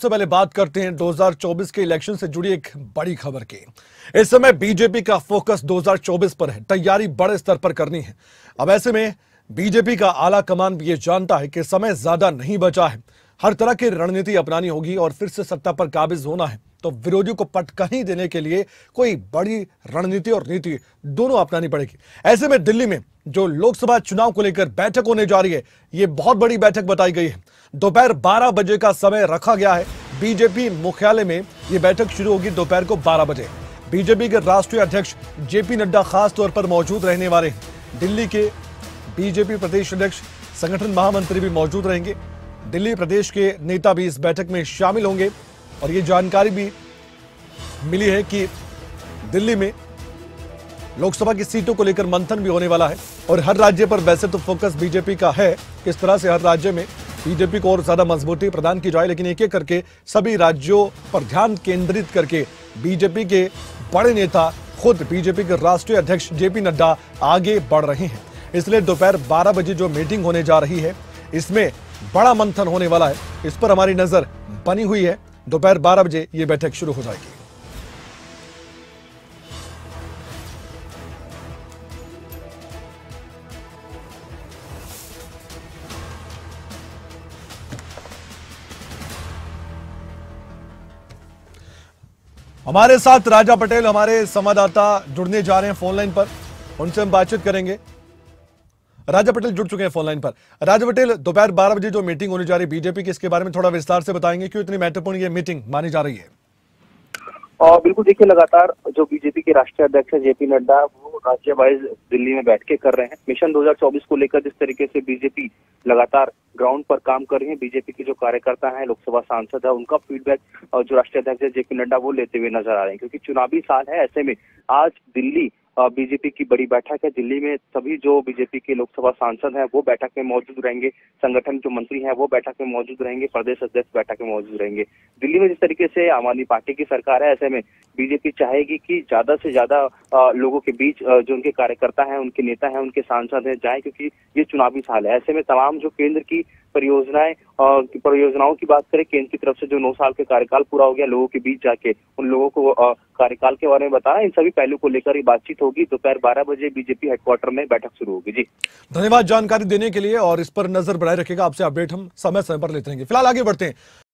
सबसे पहले बात करते हैं 2024 के इलेक्शन से जुड़ी एक बड़ी खबर की। इस समय बीजेपी का फोकस 2024 पर है। तैयारी बड़े स्तर पर करनी है। अब ऐसे में बीजेपी का आला कमान भी ये जानता है कि समय ज़्यादा नहीं बचा है। हर तरह की रणनीति अपनानी होगी और फिर से सत्ता पर काबिज होना है। तो विरोधियों को पटकनी देने के लिए कोई बड़ी रणनीति और नीति दोनों अपनानी पड़ेगी। ऐसे में दिल्ली में जो लोकसभा चुनाव को लेकर बैठक होने जा रही है, ये बहुत बड़ी बैठक बताई गई है। दोपहर 12 बजे का समय रखा गया है। बीजेपी मुख्यालय में ये बैठक शुरू होगी दोपहर को 12 बजे। बीजेपी के राष्ट्रीय अध्यक्ष जेपी नड्डा खास तौर पर मौजूद रहने वाले हैं। दिल्ली के बीजेपी प्रदेश अध्यक्ष, संगठन महामंत्री भी मौजूद रहेंगे। दिल्ली प्रदेश के नेता भी इस बैठक में शामिल होंगे और ये जानकारी भी मिली है कि दिल्ली में लोकसभा की सीटों को लेकर मंथन भी होने वाला है और हर राज्य पर वैसे तो फोकस बीजेपी का है किस तरह से हर राज्य में बीजेपी को और ज़्यादा मजबूती प्रदान की जाए, लेकिन एक एक करके सभी राज्यों पर ध्यान केंद्रित करके बीजेपी के बड़े नेता खुद बीजेपी के राष्ट्रीय अध्यक्ष जेपी नड्डा आगे बढ़ रहे हैं। इसलिए दोपहर 12 बजे जो मीटिंग होने जा रही है, इसमें बड़ा मंथन होने वाला है। इस पर हमारी नज़र बनी हुई है। दोपहर 12 बजे ये बैठक शुरू हो जाएगी। हमारे साथ राजा पटेल, हमारे संवाददाता जुड़ने जा रहे हैं फ़ोन लाइन पर। उनसे हम बातचीत करेंगे। राजा पटेल जुड़ चुके हैं फ़ोन लाइन पर। राजा पटेल, दोपहर 12 बजे जो मीटिंग होने जा रही है बीजेपी की, इसके बारे में थोड़ा विस्तार से बताएँगे, क्यों इतनी महत्वपूर्ण ये मीटिंग मानी जा रही है? और बिल्कुल देखिए, लगातार जो बीजेपी के राष्ट्रीय अध्यक्ष है जेपी नड्डा, वो राज्य वाइज दिल्ली में बैठ के कर रहे हैं। मिशन 2024 को लेकर जिस तरीके से बीजेपी लगातार ग्राउंड पर काम कर रही है बीजेपी के जो कार्यकर्ता हैं, लोकसभा सांसद है, उनका फीडबैक और जो राष्ट्रीय अध्यक्ष है जेपी नड्डा, वो लेते हुए नज़र आ रहे हैं। क्योंकि चुनावी साल है ऐसे में, आज दिल्ली बीजेपी की बड़ी बैठक है। दिल्ली में सभी जो बीजेपी के लोकसभा सांसद हैं, वो बैठक में मौजूद रहेंगे। संगठन जो मंत्री हैं, वो बैठक में मौजूद रहेंगे। प्रदेश अध्यक्ष बैठक में मौजूद रहेंगे। दिल्ली में जिस तरीके से आम आदमी पार्टी की सरकार है, ऐसे में बीजेपी चाहेगी कि ज़्यादा से ज़्यादा लोगों के बीच जो उनके कार्यकर्ता हैं, उनके नेता हैं, उनके सांसद हैं, जाए, क्योंकि ये चुनावी साल है। ऐसे में तमाम जो केंद्र की परियोजनाएँ परियोजनाओं की बात करें, केंद्र की तरफ़ से जो नौ साल के कार्यकाल पूरा हो गया, लोगों के बीच जाके, उन लोगों को कार्यकाल के बारे में बताना, इन सभी पहलू को लेकर ही बातचीत होगी। दोपहर बारह बजे बीजेपी हेडक्वार्टर में बैठक शुरू होगी। जी। धन्यवाद जानकारी देने के लिए और इस पर नज़र बनाए रखेगा आपसे अपडेट हम समय समय पर लेते रहेंगे। फ़िलहाल आगे बढ़ते हैं।